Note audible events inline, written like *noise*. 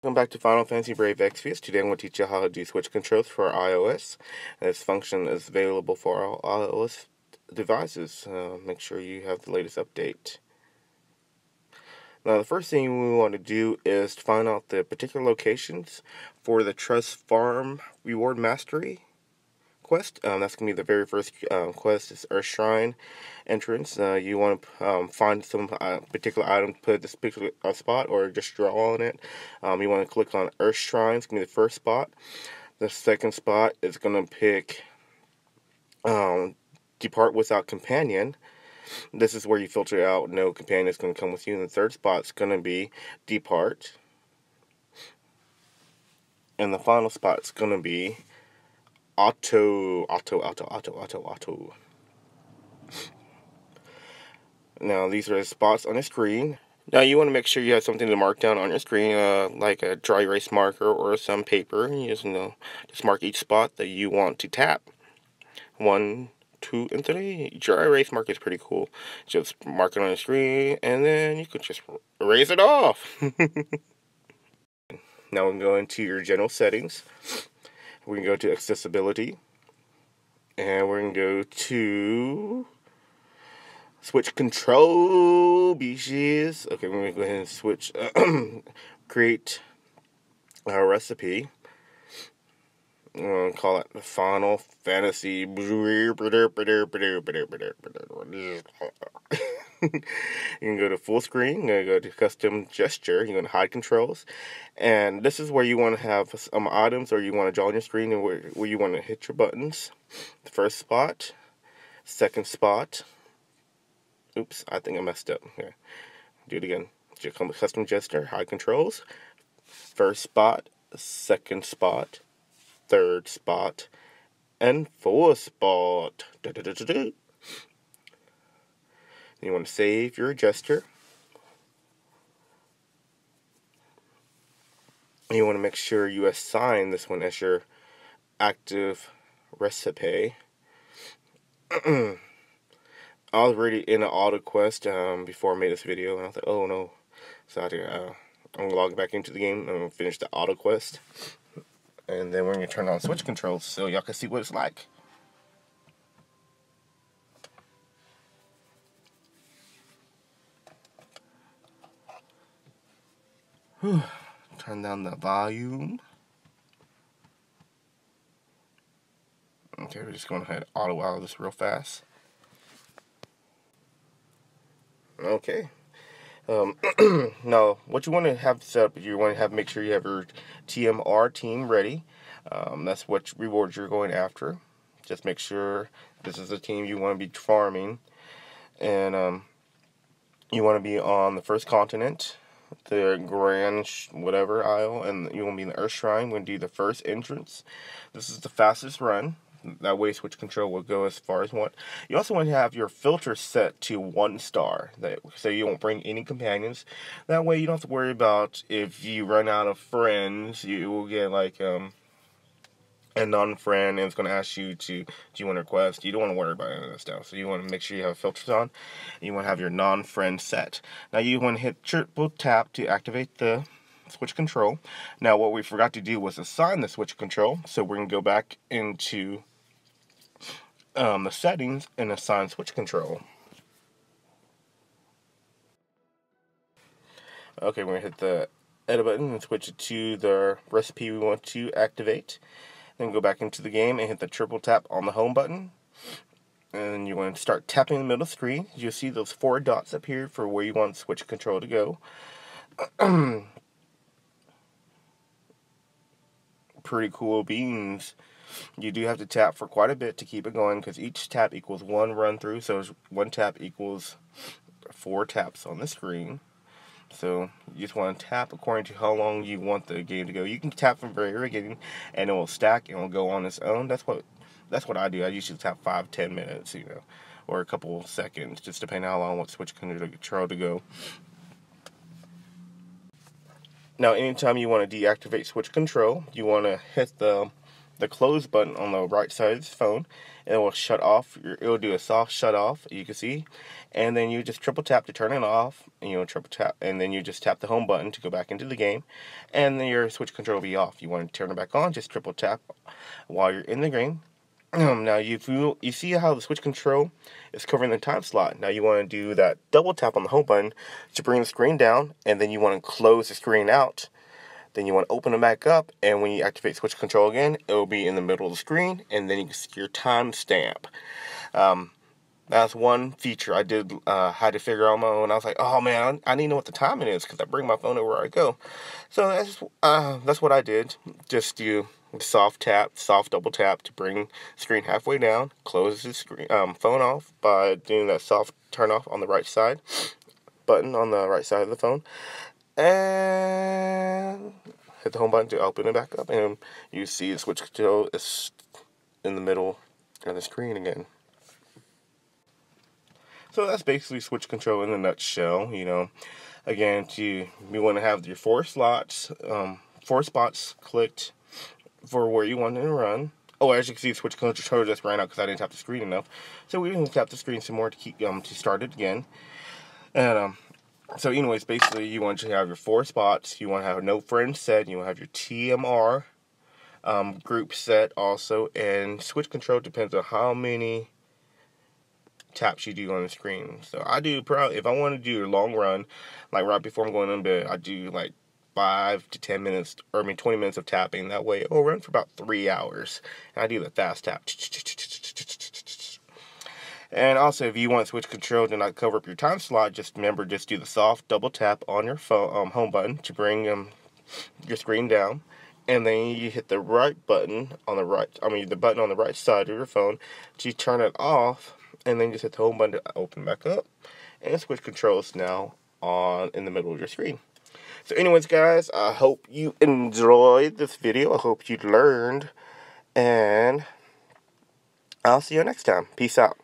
Welcome back to Final Fantasy Brave Exvius. Today I'm going to teach you how to do switch controls for iOS. This function is available for all iOS devices. Uh, make sure you have the latest update. Now the first thing we want to do is find out the particular locations for the Trust Farm Reward Mastery quest. Um, that's going to be the very first um, quest. Is Earth Shrine entrance. Uh, you want to um, find some uh, particular item, put this particular uh, spot, or just draw on it. Um, you want to click on Earth Shrine. It's going to be the first spot. The second spot is going to pick um, Depart Without Companion. This is where you filter out no companion is going to come with you. And the third spot is going to be Depart. And the final spot is going to be auto, auto, auto, auto, auto, auto. Now these are the spots on the screen. Now you want to make sure you have something to mark down on your screen, uh, like a dry erase marker or some paper. You just, you know, just mark each spot that you want to tap. One, two, and three. Dry erase marker is pretty cool. Just mark it on the screen, and then you can just erase it off. *laughs* now we can go into your general settings we can go to accessibility and we're going to go to switch control beaches. Okay, we're going to go ahead and switch, *clears throat* create a recipe. I'm going to call it the Final Fantasy. *laughs* *laughs* you can go to full screen, you're going to go to custom gesture, you're going to hide controls. And this is where you want to have some items or you want to draw on your screen and where, where you want to hit your buttons. The first spot, second spot. Oops, I think I messed up. Here, do it again. Custom gesture, hide controls. First spot, second spot, third spot, and fourth spot. Da -da -da you want to save your gesture. You want to make sure you assign this one as your active recipe. *clears throat* I was already in an auto quest um, before I made this video, and I was like, oh no. So I to, uh, I'm to log back into the game and finish the auto quest. And then we're to turn on switch controls so y'all can see what it's like. *sighs* Turn down the volume. Okay, we're just going ahead head auto out of this real fast. Okay. Um, *clears throat* now, what you want to have set up, you want to have make sure you have your TMR team ready. Um, that's what rewards you're going after. Just make sure this is the team you want to be farming, and um, you want to be on the first continent the Grand whatever aisle, and you to be in the Earth Shrine. We're to do the first entrance. This is the fastest run. That way, switch control will go as far as one. You also want to have your filter set to one star, that so you won't bring any companions. That way, you don't have to worry about if you run out of friends. You will get like um, a non-friend and it's going to ask you to do you want to request? You don't want to worry about any of that stuff. So you want to make sure you have filters on you want to have your non-friend set. Now you want to hit triple tap to activate the switch control. Now what we forgot to do was assign the switch control so we're going to go back into um, the settings and assign switch control. Okay we're going to hit the edit button and switch it to the recipe we want to activate then go back into the game and hit the triple tap on the home button. And you want to start tapping the middle screen. You'll see those four dots appear for where you want switch control to go. *clears throat* Pretty cool beans. You do have to tap for quite a bit to keep it going because each tap equals one run through. So one tap equals four taps on the screen. So you just want to tap according to how long you want the game to go. You can tap from very beginning, and it will stack and will go on its own. That's what that's what I do. I usually tap five, ten minutes, you know, or a couple seconds, just depending how long I want switch control to go. Now, anytime you want to deactivate switch control, you want to hit the the close button on the right side of the phone, it will shut off. It will do a soft shut off. You can see, and then you just triple tap to turn it off. And you know, triple tap, and then you just tap the home button to go back into the game, and then your switch control will be off. You want to turn it back on, just triple tap while you're in the game. *clears throat* now you you see how the switch control is covering the time slot. Now you want to do that double tap on the home button to bring the screen down, and then you want to close the screen out then you want to open it back up, and when you activate switch control again, it will be in the middle of the screen, and then you can see your timestamp. Um, that's one feature I did uh, had to figure out my own. I was like, oh man, I, I need to know what the time it is because I bring my phone everywhere I go. So that's uh, that's what I did. Just do soft tap, soft double tap to bring screen halfway down. Close the screen um, phone off by doing that soft turn off on the right side button on the right side of the phone and hit the home button to open it back up and you see the switch control is in the middle of the screen again. So that's basically switch control in a nutshell, you know. Again, to you want to have your four slots, um, four spots clicked for where you want to run. Oh, as you can see, switch control just ran out because I didn't tap the screen enough. So we can tap the screen some more to keep um to start it again. And um, so anyways, basically you want to have your four spots. You want to have no friends set. You want to have your TMR um, group set also. And switch control depends on how many taps you do on the screen. So I do probably, if I want to do a long run, like right before I'm going to bed, I do like five to ten minutes, or I mean 20 minutes of tapping. That way it will run for about three hours. And I do the fast tap. And also, if you want to switch control to not cover up your time slot, just remember just do the soft double tap on your phone um, home button to bring um, your screen down. And then you hit the right button on the right, I mean the button on the right side of your phone to turn it off. And then just hit the home button to open back up. And switch controls now on in the middle of your screen. So anyways, guys, I hope you enjoyed this video. I hope you learned. And I'll see you next time. Peace out.